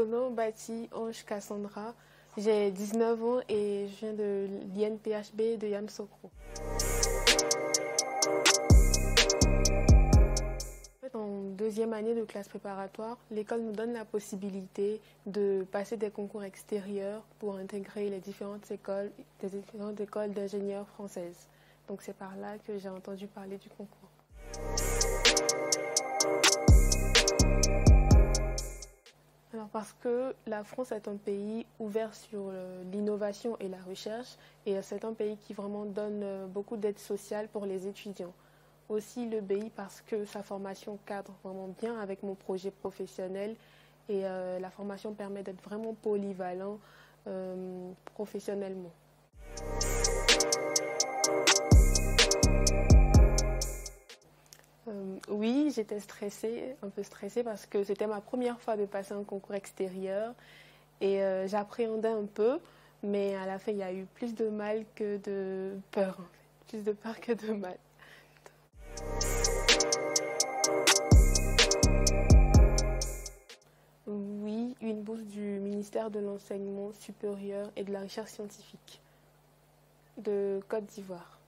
nom bâti Ange Cassandra. J'ai 19 ans et je viens de l'INPHB de Yamsokro. En deuxième année de classe préparatoire, l'école nous donne la possibilité de passer des concours extérieurs pour intégrer les différentes écoles, des différentes écoles d'ingénieurs françaises. Donc c'est par là que j'ai entendu parler du concours. Parce que la France est un pays ouvert sur euh, l'innovation et la recherche et c'est un pays qui vraiment donne euh, beaucoup d'aide sociale pour les étudiants. Aussi le BI parce que sa formation cadre vraiment bien avec mon projet professionnel et euh, la formation permet d'être vraiment polyvalent professionnellement. J'étais stressée, un peu stressée parce que c'était ma première fois de passer un concours extérieur et euh, j'appréhendais un peu, mais à la fin il y a eu plus de mal que de peur, plus de peur que de mal. Oui, une bourse du ministère de l'enseignement supérieur et de la recherche scientifique de Côte d'Ivoire.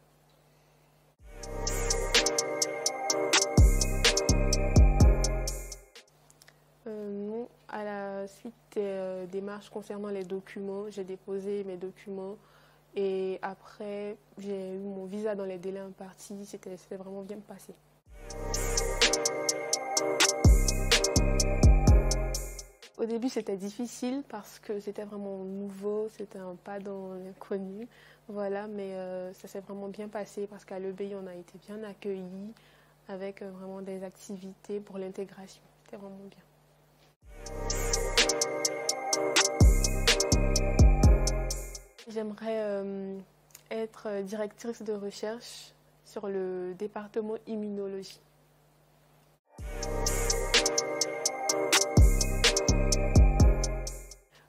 Suite des euh, démarches concernant les documents, j'ai déposé mes documents et après j'ai eu mon visa dans les délais impartis. C'était vraiment bien passé. Au début, c'était difficile parce que c'était vraiment nouveau, c'était un pas dans l'inconnu. Voilà, mais euh, ça s'est vraiment bien passé parce qu'à l'EBI, on a été bien accueillis avec euh, vraiment des activités pour l'intégration. C'était vraiment bien. J'aimerais euh, être directrice de recherche sur le département immunologie.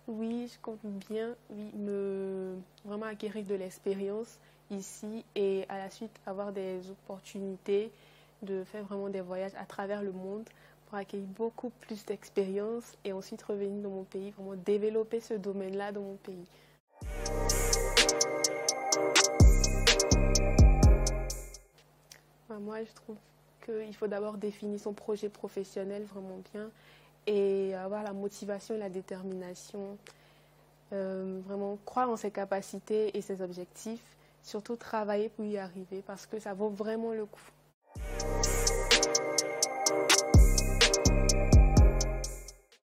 Oui, je compte bien me vraiment acquérir de l'expérience ici et à la suite avoir des opportunités de faire vraiment des voyages à travers le monde pour acquérir beaucoup plus d'expérience et ensuite revenir dans mon pays, vraiment développer ce domaine-là dans mon pays. Moi, je trouve qu'il faut d'abord définir son projet professionnel vraiment bien et avoir la motivation et la détermination. Euh, vraiment croire en ses capacités et ses objectifs. Surtout travailler pour y arriver parce que ça vaut vraiment le coup.